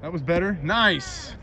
That was better. Nice.